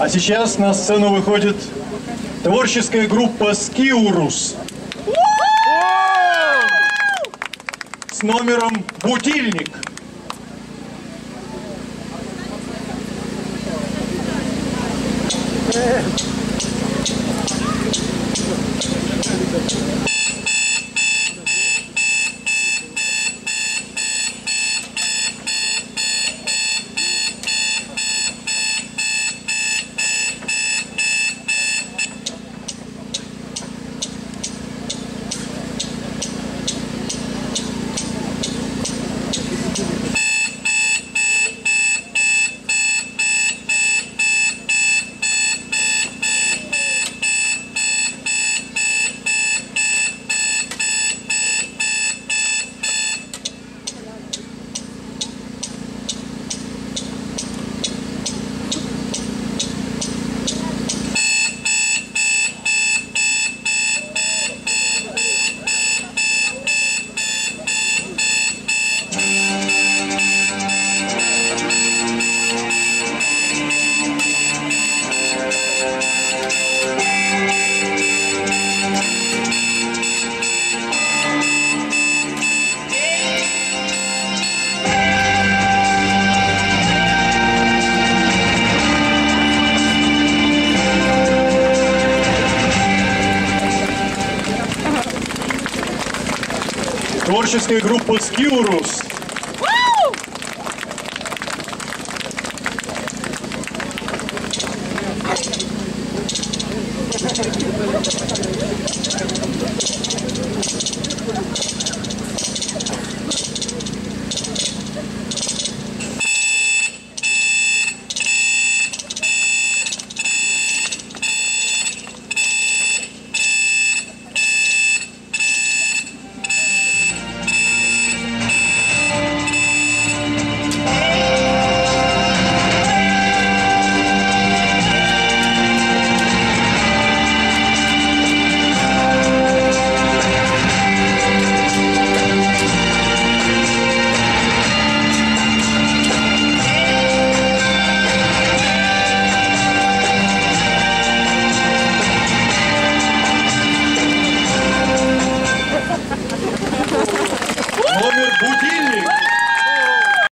А сейчас на сцену выходит творческая группа «Скиурус» с номером «Будильник». Творческая группа «Скиурус»